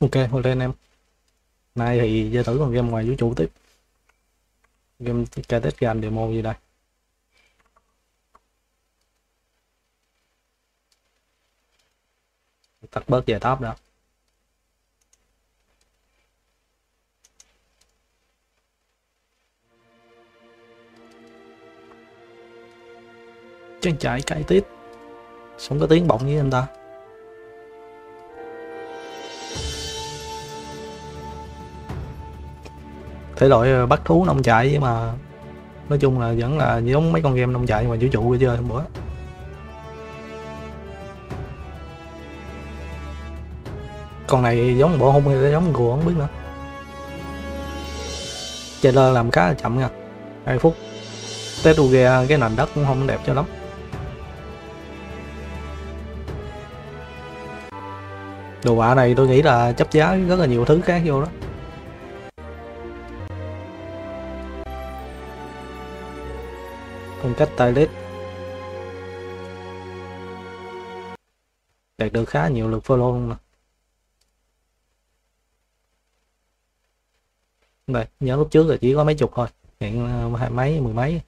ok ok anh em. Nay thì chơi thử con game ngoài vũ trụ tiếp. Game KTS Game demo gì đây? Tắt bớt về top đó trang trại cải tiết sống có tiếng bọng với anh ta. Thể loại ờ, bắt thú nông trại với mà nói chung là vẫn là giống mấy con game nông trại mà vũ trụ chơi hôm bữa con này giống bộ hung hay giống gùa không biết nữa. Trailer làm khá là chậm nha. Hai phút. Test UG cái nền đất cũng không đẹp cho lắm. Đồ họa này tôi nghĩ là chấp giá rất là nhiều thứ khác vô đó. Cách stylist đạt được khá nhiều lượt follow luôn nè đây, nhớ lúc trước là chỉ có mấy chục thôi. Hiện ờ, hai mấy, mười mấy.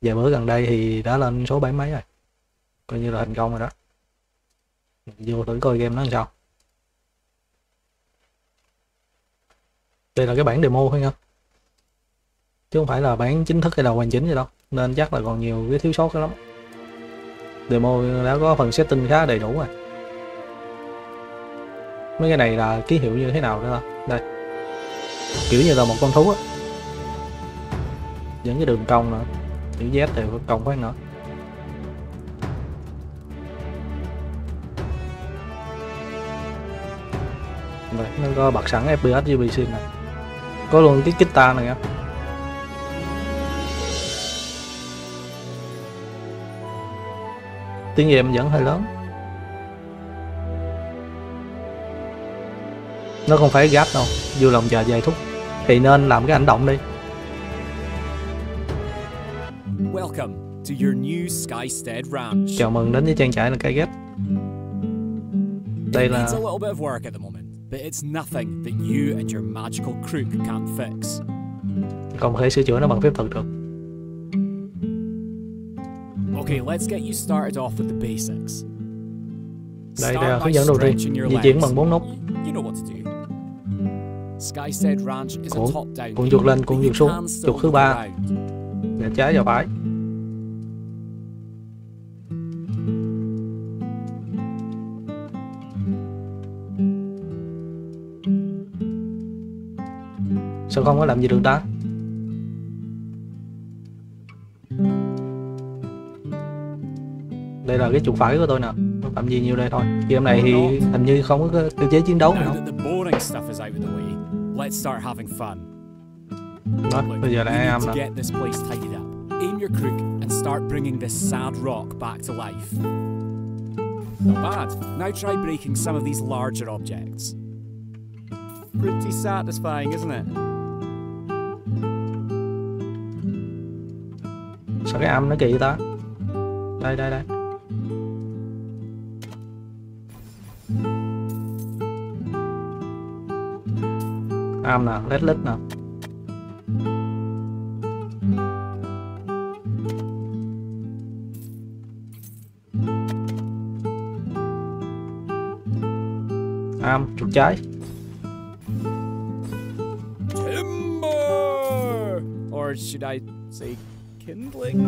Giờ bữa gần đây thì đã lên số bảy mấy rồi. Coi như là thành công rồi đó. Vô thử coi game nó làm sao. Đây là cái bản demo thôi nha chứ không phải là bán chính thức hay là hoàn chỉnh gì đâu. Nên chắc là còn nhiều cái thiếu sót lắm. Demo đã có phần setting khá đầy đủ rồi. Mấy cái này là ký hiệu như thế nào nữa? Đây. Kiểu như là một con thú á. Những cái đường cong nữa. Chữ Z thì có cong quá nữa. Đây, nó có bật sẵn FPS UBC này. Có luôn cái guitar này nha tiếng em vẫn hơi lớn. Nó không phải gap đâu vô lòng chờ vài phút. Thì nên làm cái ảnh động đi. Welcome to your new Skystead Ranch. chào mừng đến với trang trại là cây ghép. Đây là needs a little bit of work at the moment, but it's nothing that you and your magical crook can't fix. không thể sửa chữa nó bằng phép thuật được Okay, let's get you started off with the basics. đây là hướng dẫn đầu tiên. di chuyển bằng bốn nút You know what to do. Skystead Ranch is a Cuộn- top-down cuộn chuột lên, cuộn chuột xuống, chuột thứ ba. về trái và phải. Sao không có làm gì được ta đây là cái chuột phải của tôi nè làm gì nhiêu đây thôi game này thì hình như không có cơ chế chiến đấu fun. đó Look, bây giờ là am to nè. Aim your crook and start bringing this sad rock back to life. Not bad. Now try breaking some of these larger objects. Pretty satisfying, isn't it? sao cái âm nó kỳ vậy ta đây đây đây âm nè led lít nè âm chuột trái Timber! Or should I say kindling?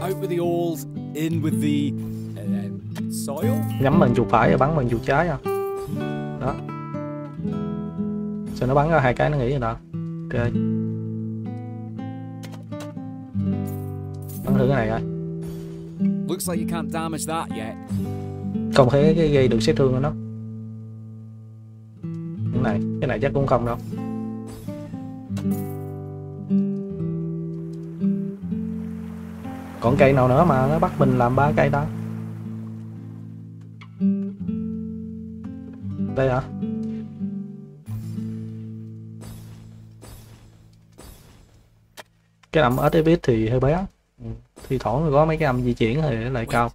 Out with the old, in with the uh, soil? nhắm bằng chuột phải và bắn bằng chuột trái à sao nó bắn ra hai cái nó nghĩ rồi đó. Ok. Bắn thử cái này coi. Looks like you can't damage that yet. không thể cái gây được sát thương của nó. Cái này cái này chắc cũng không đâu. Còn cây nào nữa mà nó bắt mình làm ba cây đó? Đây hả cái âm SFX thì hơi bé ừ. thi thoảng có mấy cái âm di chuyển thì lại cao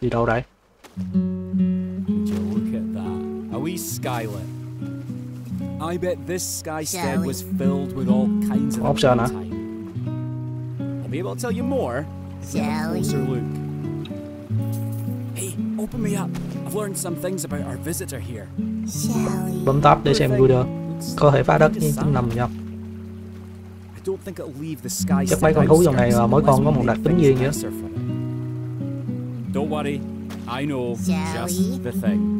đi đâu đây I bet this skystead was filled with all kinds of option hả? I'll be able to tell you more. Shall we? Closer look. Open me up. I've learned some things about our visitor here. Bấm tab để xem video Looks có thể phá đất pretty như 95 sound. không I don't think it'll leave the sky Chắc mấy con thú trong này là mỗi con có một đặc tính riêng vậy. Don't worry, I know just the thing.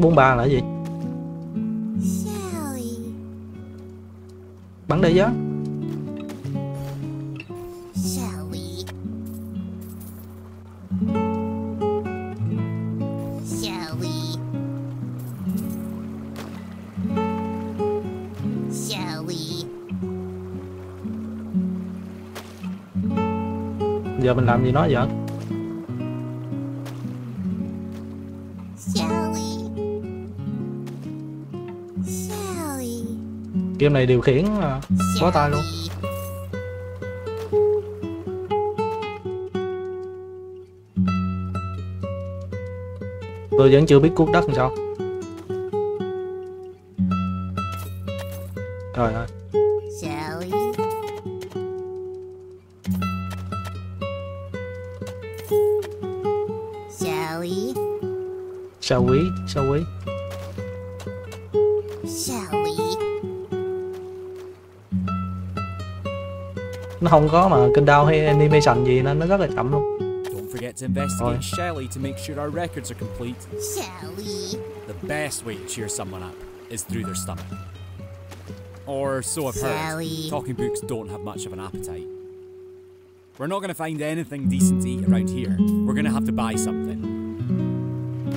We? 43 là gì bắn đây chứ Shall we? Shall we? Shall we? giờ mình làm gì nó vậy game này điều khiển là quá tay luôn tôi vẫn chưa biết cuốc đất làm sao rồi ơi Shall we? Shall we? sao quý nó không có mà kênh đao hay animation gì nên nó rất là chậm luôn Don't forget to investigate Shelley to make sure our records are complete. Shall we? The best way to cheer someone up is through their stomach. Or so I've Shall heard. Talking books don't have much of an appetite. We're not going to find anything decent to eat around here. We're going to have to buy something.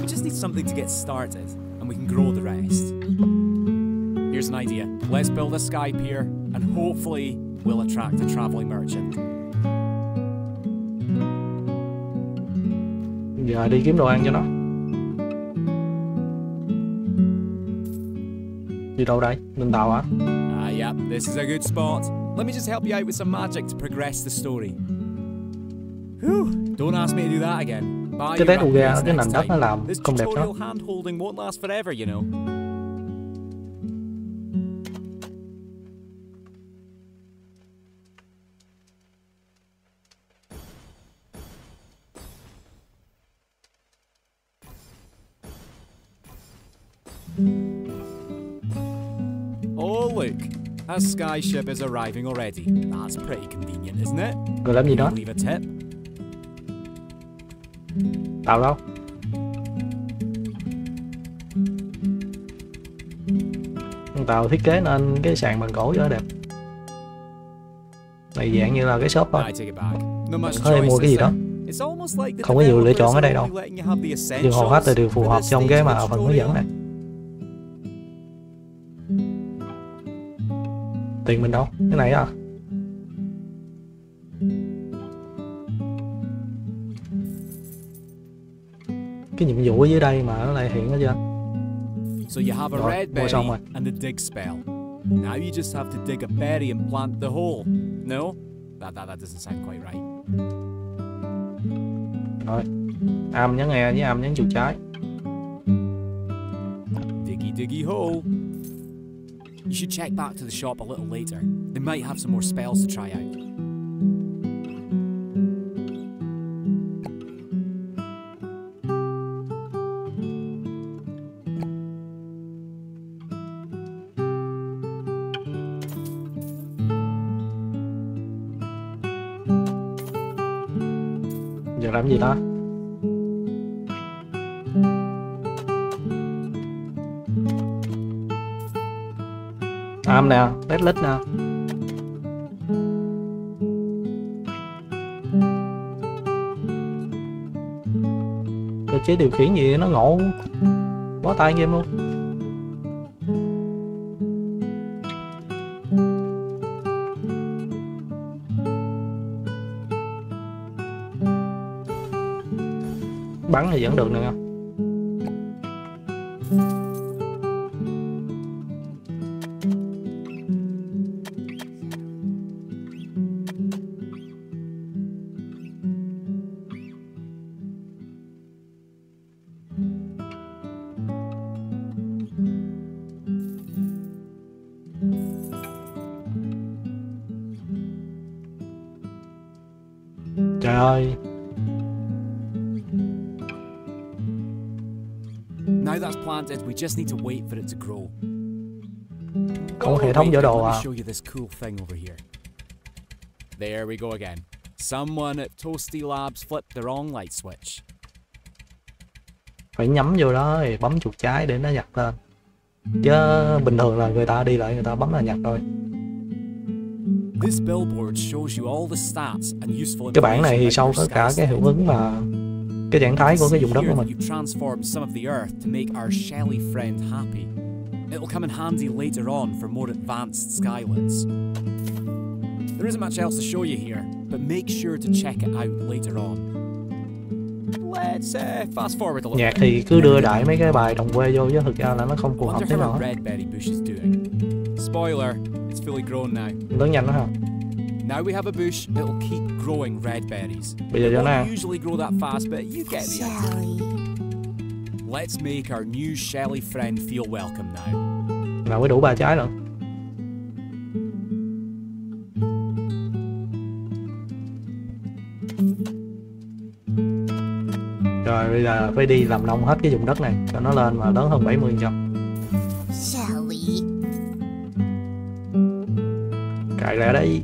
We just need something to get started, and we can grow the rest. Here's an idea. Let's build a sky pier, and hopefully we'll attract a travelling merchant. giờ đi kiếm đồ ăn cho nó đi đâu đây lên tàu hả Ah, yep, this is a good spot. Let me just help you out with some magic to progress the story. Whew, don't ask me to do that again. Cái your tét ù ga upgrades cái nền đất nó làm không đẹp lắm A skyship is arriving already. That's pretty convenient, isn't it? rồi làm gì đó Leave a tip. tàu đâu? Tàu thiết kế nên cái sàn bằng gỗ rất đẹp. Này dạng như là cái shop thôi. Có thể mua cái gì đó. Không có nhiều lựa chọn ở đây đâu. nhưng hầu hết là đều phù hợp trong cái mà phần hướng dẫn này tiền mình đâu cái này à cái nhiệm vụ ở dưới đây mà nó lại hiện ở trên So you have a Rồi, red berry xong rồi. and a dig spell. Now you just have to dig a berry and plant the hole. No? That, that, that doesn't sound quite right. rồi am nhấn e với am nhấn chuột trái Diggy diggy hole. You should check back to the shop a little later. They might have some more spells to try out. làm gì ta am nè, red list nè. Cơ chế điều khiển gì nó ngộ bó tay game luôn. Bắn thì vẫn được nè. Trời ơi Now that's planted, we just need to wait for it to grow. có hệ thống vỏ đồ à me show you this cool thing over here. There we go again. Someone at Toasty Labs flipped the wrong light switch. phải nhắm vô đó rồi bấm chuột trái để nó nhặt lên chứ bình thường là người ta đi lại người ta bấm là nhặt thôi cái bảng này thì sau tất cả cái hiệu ứng mà cái trạng thái của cái vùng đất của mình that you transformed some of the earth to make our Shelly friend happy. It'll come in handy later on for more advanced skylids. There isn't much else to show you here, but make sure to check it out later on. Let's uh, fast forward a little nhạc thì cứ đưa đại mấy cái bài đồng quê vô chứ thực ra là nó không phù hợp thế nào. Spoiler, it's fully grown now. lớn nhanh đó ha Now we have a bush, it'll keep growing red berries. bây giờ cho ăn usually grow that fast, but you get the idea. Let's make our new Shelly friend feel welcome now. nào mới đủ ba trái nữa rồi bây giờ phải đi làm nông hết cái vùng đất này cho nó lên mà lớn hơn 70 cài ra đấy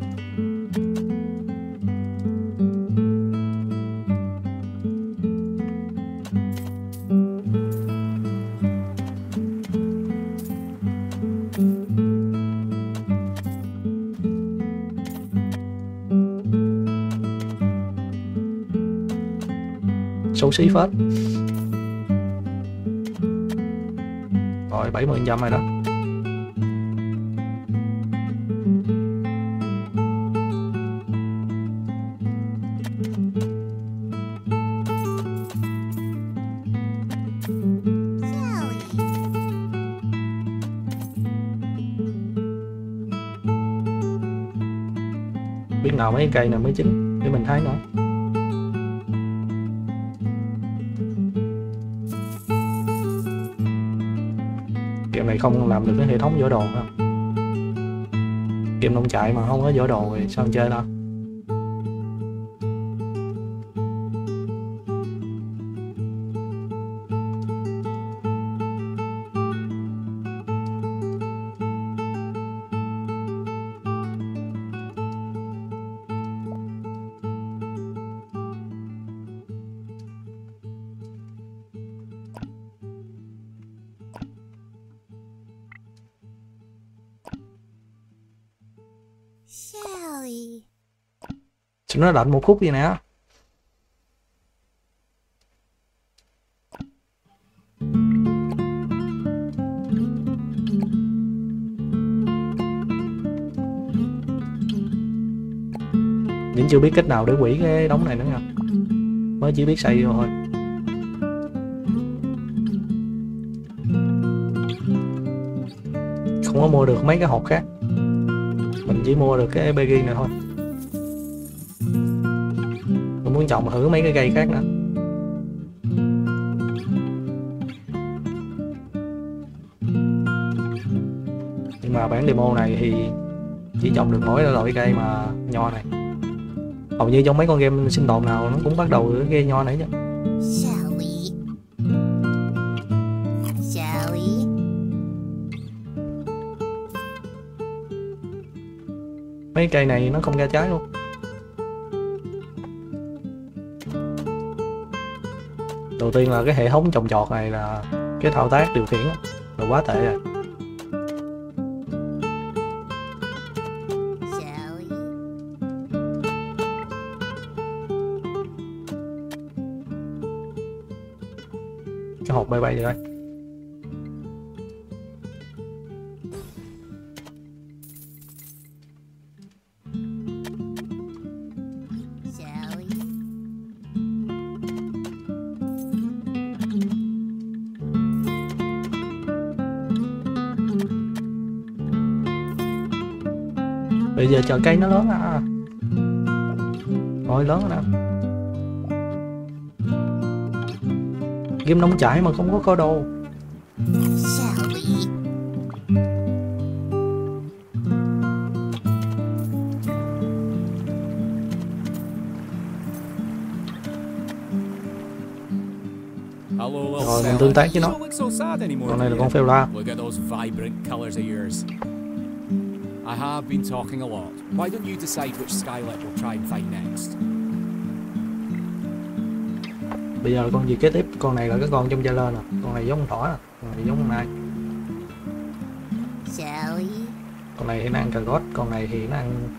xấu xí phết. Rồi 70 trăm rồi đó. Nào mấy cây nào mới chín, để mình thấy nữa Kiệm này không làm được cái hệ thống vỏ đồ đâu. Kiệm nông trại mà không có vỏ đồ thì sao chơi đâu. Chúng nó lạnh một khúc gì nè. Vẫn chưa biết cách nào để quỷ cái đống này nữa nha. Mới chỉ biết xây thôi. Không có mua được mấy cái hộp khác. Mình chỉ mua được cái begin này thôi mình muốn trồng thử mấy cái cây khác nữa. Nhưng mà bản demo này thì chỉ trồng được mỗi loại cây mà nho này. Hầu như trong mấy con game sinh tồn nào nó cũng bắt đầu cái cây nho này chứ. Mấy cây này nó không ra trái luôn đầu tiên là cái hệ thống trồng trọt này là cái thao tác điều khiển là quá tệ rồi. Cái hộp bay bay rồi đây. bây giờ chờ cây nó lớn à rồi lớn rồi nè. Game nóng chảy mà không có cơ đồ. Rồi mình tương tác với nó. Con này là con phèo la I have been talking a lot. Why don't you decide which Skylet we'll try and find next? bây giờ con gì kế tiếp con này là cái con trong gia lơ nè con này giống con thỏ nè con này giống con nai Shall we? con này thì nó ăn cà rốt con này thì nó ăn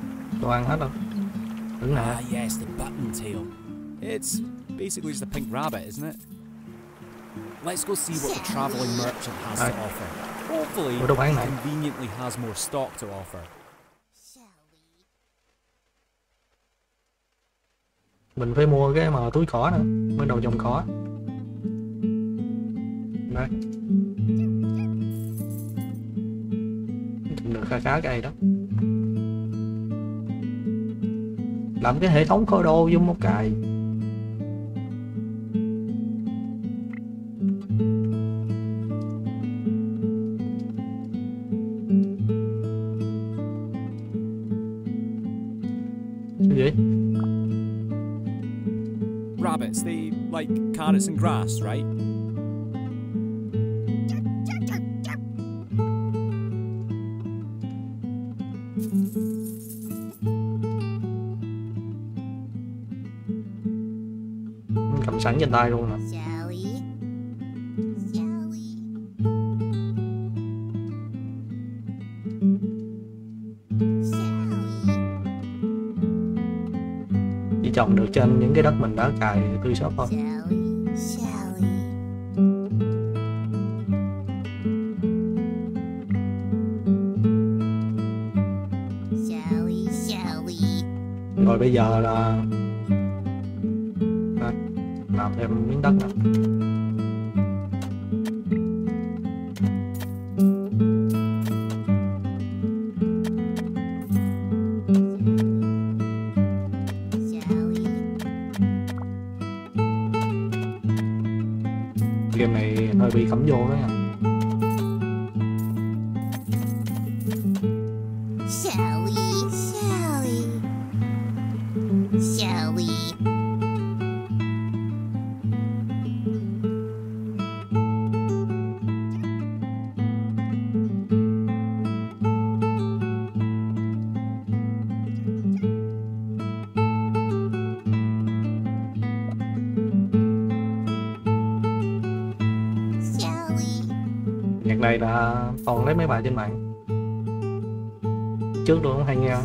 đồ ăn hết đâu đứng nè Ah, yes, the button tail. It's basically just a pink rabbit, isn't it? Let's go see what the travelling merchant has to offer. Hopefully, Ủa, he conveniently has more stock to offer. Mình phải mua cái mà túi cỏ nữa mới đầu trồng cỏ. Đây Trồng được khá khá cây đó. Làm cái hệ thống kho đồ vô một cái like carrots and grass, right? cầm sẵn trên tay luôn nè trồng được trên những cái đất mình đã cài tươi xốp thôi. Rồi bây giờ là à, làm thêm miếng đất nào Shall we? Shall we? Shall we? Nhạc này là toàn lấy mấy bài trên mạng trước luôn không hay nghe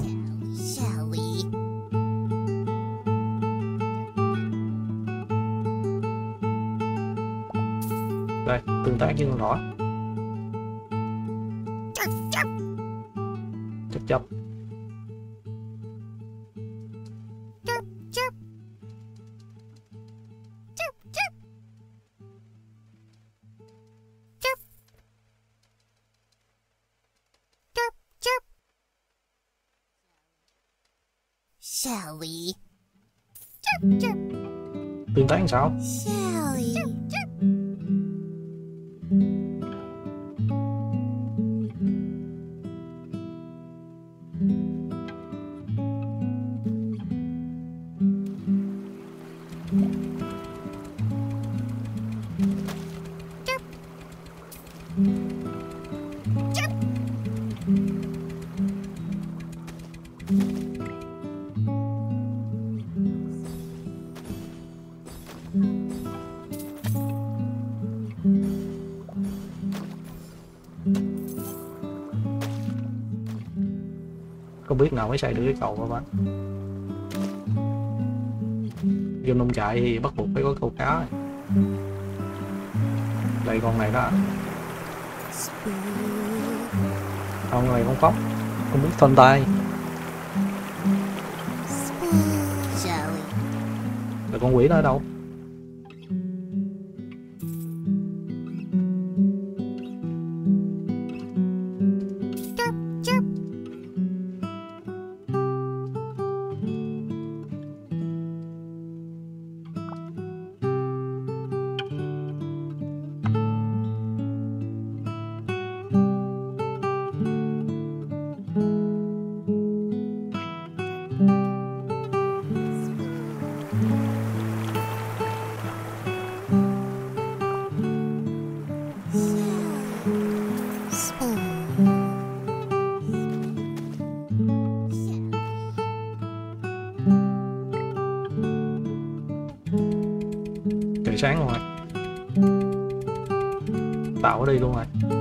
đây tương tác với con thỏ Shall we? tương tác sao Shall xây được cái cầu các bạn. Vô nông trại thì bắt buộc phải có câu cá. Đây con này đó. Con này con khóc không biết thân tay. Là con quỷ nó ở đâu? Sáng luôn rồi tạo ở đi luôn rồi.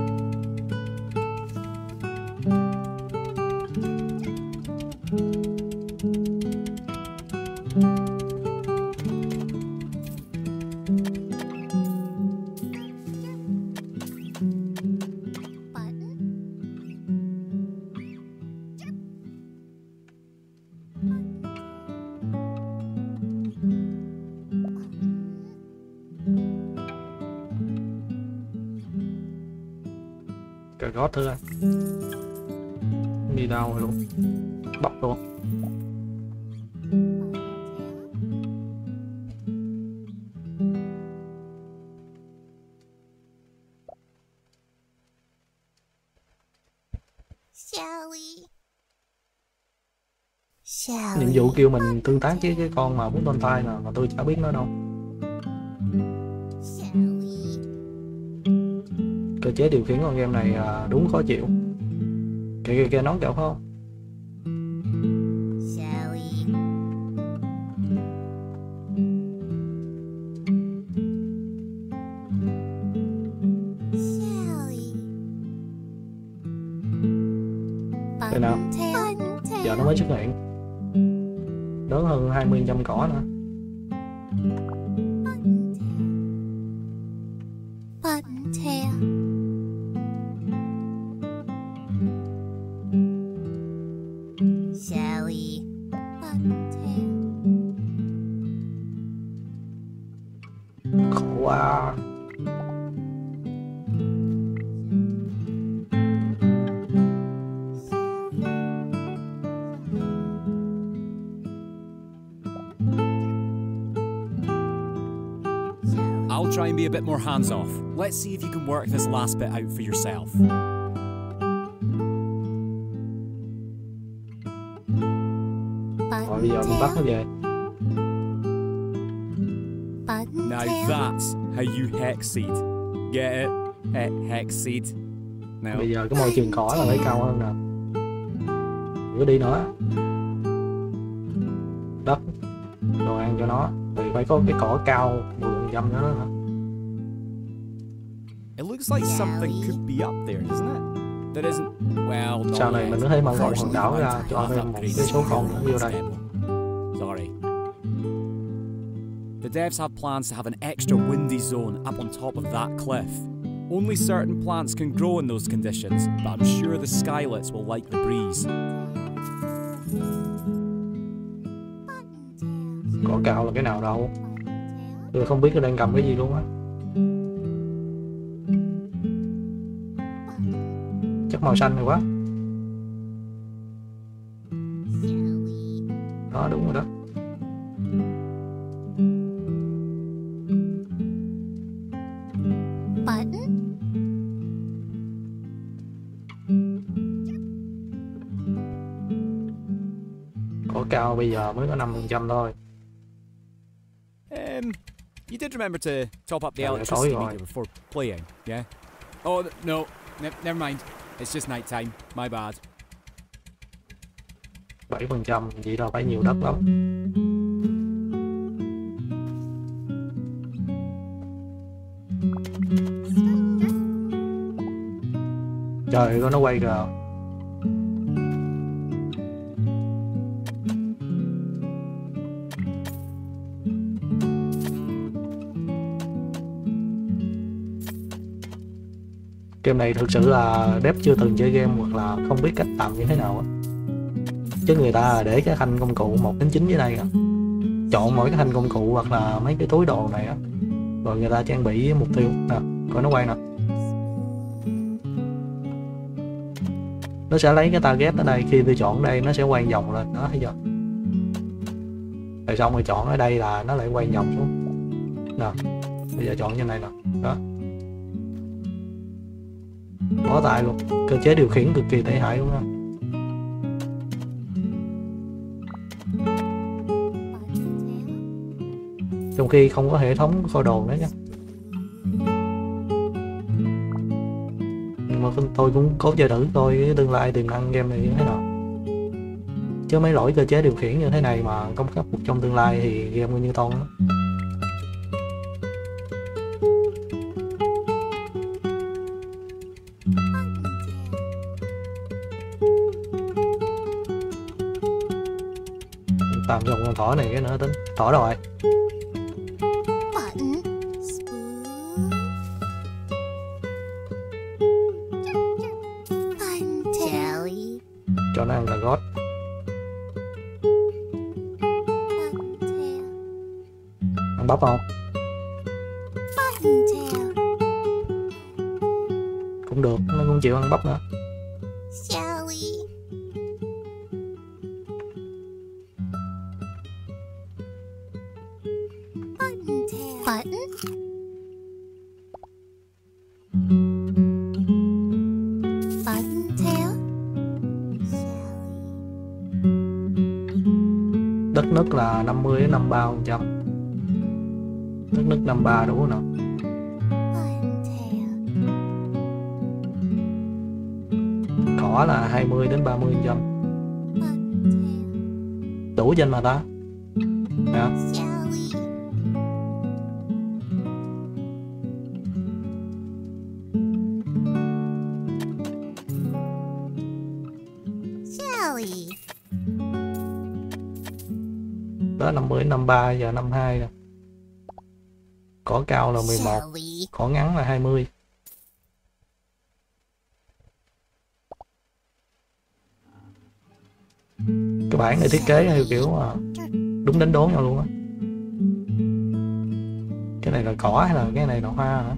Gót thưa đi đâu rồi luôn bóc luôn nhiệm vụ kêu mình tương tác với cái con mà bốn con tay nè mà tôi chả biết nó đâu cơ chế điều khiển con game này à, đúng khó chịu. Kìa kìa kìa nón kẹo không. Thế nào? Giờ nó mới xuất hiện. Lớn hơn 20 trăm cỏ nữa try and be a bit more hands off. Let's see if you can work this last bit out for yourself. rồi bây giờ mình bắt nó về Now that's how you hex seed. Get it? He- hex seed. Now, bây giờ cái môi trường cỏ là phải cao hơn nè cứ đi nữa đất đồ ăn cho nó thì phải có cái cỏ cao 10 trăm nữa hả it looks like something could be up there, doesn't it? That isn't. Well, sau này mình có thể mở rộng hòn đảo ra cho thêm cái số nữa the vô đây. Sorry. The devs have plans to have an extra windy zone up on top of that cliff. Only certain plants can grow in those conditions, but I'm sure the skylets will like the breeze. cỏ cao là cái nào đâu tôi không biết nó đang cầm cái gì luôn á chắc màu xanh này quá đó đúng rồi đó Button. cỏ cao bây giờ mới có 5 phần trăm thôi Um, you did remember to top up the electricity meter before playing, yeah? Oh, no, ne- never mind. It's just night time. My bad. 7% vậy là phải nhiều đất lắm trời ơi, nó quay kìa game này thực sự là dev chưa từng chơi game hoặc là không biết cách làm như thế nào á. Chứ người ta để cái thanh công cụ một đến chín dưới đây à chọn mỗi cái thanh công cụ hoặc là mấy cái túi đồ này á. Rồi người ta trang bị mục tiêu. Nè, coi nó quay nè. Nó sẽ lấy cái target ở đây. Khi tôi chọn đây, nó sẽ quay vòng lên. Đó, thấy chưa? Rồi xong rồi chọn ở đây là nó lại quay vòng xuống. Nè, bây giờ chọn như này nè. Đó bó tại luôn. Cơ chế điều khiển cực kỳ tệ hại luôn ha trong khi không có hệ thống kho đồ nữa nha. Nhưng mà tôi cũng cố chơi thử coi tương lai tiềm năng game này như thế nào. Chứ mấy lỗi cơ chế điều khiển như thế này mà công khắc phục trong tương lai thì game như tôi đó. Con thỏ này cái nữa tính. Thỏ đâu rồi? Cho nó ăn cà gót. Ăn bắp không? Cũng được nó cũng chịu ăn bắp nữa 50 đến 53 phần trăm. Đất nước 53 đúng không nào? Cỏ là 20 đến 30 phần trăm. Đủ trên mà ta. Yeah. Đó 50 đến 53 giờ 52 rồi cỏ cao là 11 Jelly. cỏ ngắn là 20 cái bản này thiết kế theo kiểu mà đúng đánh đố nhau luôn á. Cái này là cỏ hay là cái này là hoa hả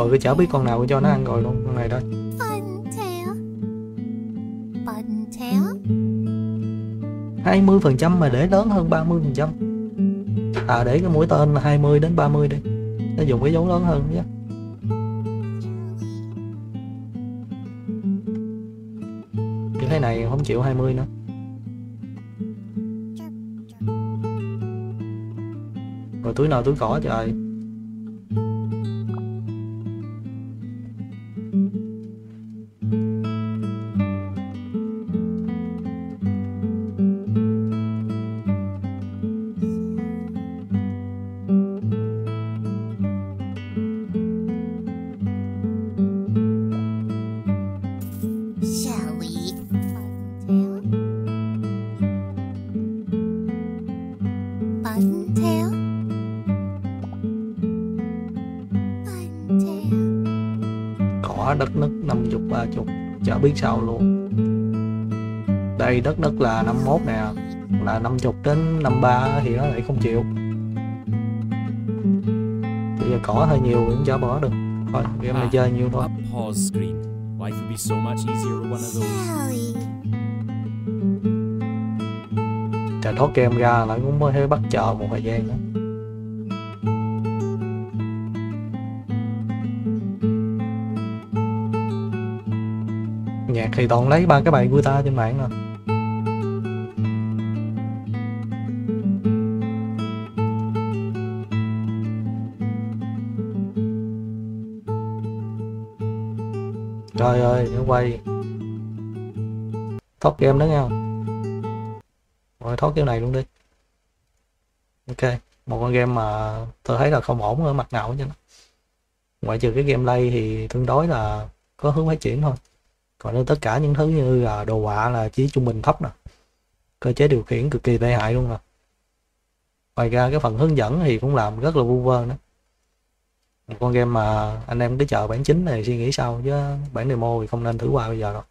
rồi cái chả biết con nào cho nó ăn rồi luôn con này thôi tail. 20 phần trăm mà để lớn hơn 30 phần trăm. À để cái mũi tên là 20 đến 30 đi. Nó dùng cái dấu lớn hơn nhé. Như thế này không chịu 20 nữa. Rồi túi nào túi cỏ trời chả biết sao luôn. Đây đất nứt là 51 nè là 50 đến 53 thì nó lại không chịu. Bây giờ cỏ hơi nhiều cũng chả bỏ được. Thôi game này chơi nhiêu thôi. A pause screen. Life would be so much easier with one of those. Trời thoát game ra lại cũng mới bắt chờ một thời gian nữa nhạc thì toàn lấy ba cái bài của ta trên mạng rồi trời ơi, nó quay. Thoát game đó nha rồi thoát game này luôn đi. Ok, một con game mà tôi thấy là không ổn ở mặt nào hết chứ ngoại trừ cái game lay thì tương đối là có hướng phát triển thôi còn tất cả những thứ như là đồ họa là chỉ trung bình thấp nè. Cơ chế điều khiển cực kỳ tệ hại luôn nè. Ngoài ra cái phần hướng dẫn thì cũng làm rất là vu vơ nữa. Một con game mà anh em cứ chờ bản chính này suy nghĩ sau, chứ bản demo thì không nên thử qua bây giờ đâu.